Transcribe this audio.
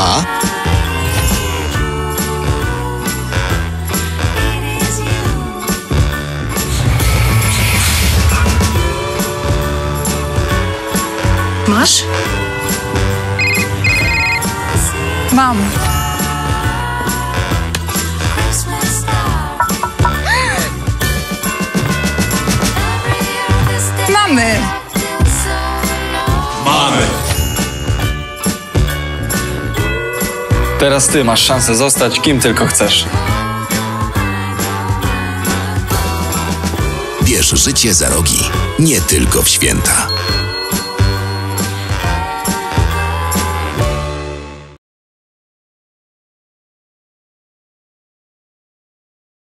ma? Masz? Mam. Mamy. Teraz ty masz szansę zostać kim tylko chcesz. Bierz życie za rogi. Nie tylko w święta.